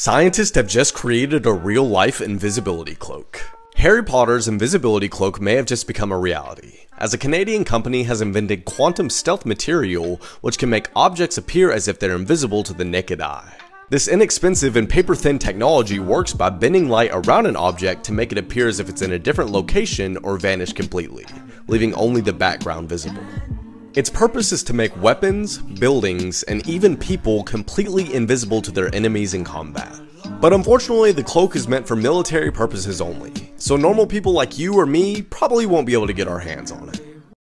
Scientists have just created a real-life invisibility cloak. Harry Potter's invisibility cloak may have just become a reality, as a Canadian company has invented quantum stealth material which can make objects appear as if they're invisible to the naked eye. This inexpensive and paper-thin technology works by bending light around an object to make it appear as if it's in a different location or vanish completely, leaving only the background visible. Its purpose is to make weapons, buildings, and even people completely invisible to their enemies in combat. But unfortunately, the cloak is meant for military purposes only, so normal people like you or me probably won't be able to get our hands on it.